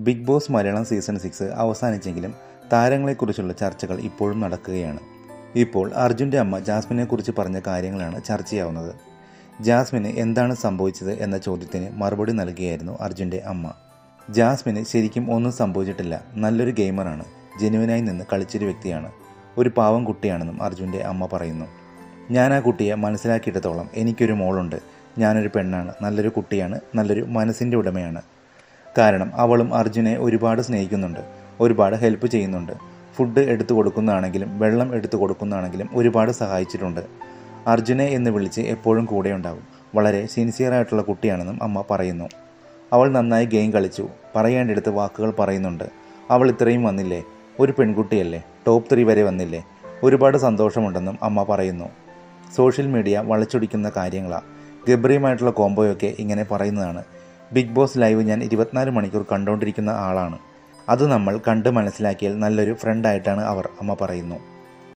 Bigg Boss Malayalam season six അവസാനിച്ചെങ്കിലും താരങ്ങളെക്കുറിച്ചുള്ള ചർച്ചകൾ ഇപ്പോഴും നടക്കുകയാണ്. ഇപ്പോൾ അർജുന്റെ അമ്മ ജാസ്മിനെക്കുറിച്ച് പറഞ്ഞ കാര്യങ്ങളാണ് ചർച്ചയാവുന്നത്. ജാസ്മിന് എന്താണ് സംഭവിച്ചത് എന്ന ചോദ്യത്തിന് മറുപടി നൽകുകയായിരുന്നു അർജുന്റെ അമ്മ. ജാസ്മിന് ശരിക്കും ഒന്നും സംഭവിച്ചിട്ടില്ല. നല്ലൊരു ഗെയിമറാണ്. ജെനുവിനായി നിന്ന് കളിച്ചൊരു വ്യക്തിയാണ്. ഒരു പാവം കുട്ടിയാണെന്നും അർജുന്റെ അമ്മ പറയുന്നു. ഞാൻ ആ കുട്ടിയെ മനസ്സിലാക്കിയിടത്തോളം എനിക്കൊരു മോളുണ്ട്. ഞാനൊരു പെണ്ണാണ്. നല്ലൊരു കുട്ടിയാണ്. നല്ലൊരു മനസ്സിന്റെ ഉടമയാണ്. കാരണം അവളും അർജുനെ ഒരുപാട് സ്നേഹിക്കുന്നുണ്ട് ഒരുപാട് ഹെൽപ്പ് ചെയ്യുന്നുണ്ട്. ഫുഡ് എടുത്തു കൊടുക്കുന്നതാണെങ്കിലും വെള്ളം എടുത്തു കൊടുക്കുന്നതാണെങ്കിലും ഒരുപാട് സഹായിച്ചിട്ടുണ്ട്. അർജുനെ എന്ന് വിളിച്ച് എപ്പോഴും കൂടെ ഉണ്ടാവും വളരെ സിൻസിയറായിട്ടുള്ള കുട്ടിയാണെന്നും അമ്മ പറയുന്നു. അവൾ നന്നായി ഗെയിം കളിച്ചു. പറയേണ്ടടുത്ത് വാക്കുകൾ പറയുന്നുണ്ട്. അവൾ ഇത്രയും വന്നില്ലേ? ഒരു പെൺകുട്ടിയല്ലേ? ടോപ്പ് ത്രീ വരെ വന്നില്ലേ? ഒരുപാട് സന്തോഷമുണ്ടെന്നും അമ്മ പറയുന്നു. സോഷ്യൽ മീഡിയ വളച്ചൊടിക്കുന്ന കാര്യങ്ങളാണ് ഗബ്രിയുമായിട്ടുള്ള കോംബോയൊക്കെ ഇങ്ങനെ പറയുന്നതാണ്. ബിഗ് ബോസ് ലൈവ് ഞാൻ ഇരുപത്തിനാല് മണിക്കൂർ കണ്ടുകൊണ്ടിരിക്കുന്ന ആളാണ്. അത് നമ്മൾ കണ്ട് മനസ്സിലാക്കിയാൽ നല്ലൊരു ഫ്രണ്ടായിട്ടാണ് അവർ അമ്മ പറയുന്നു.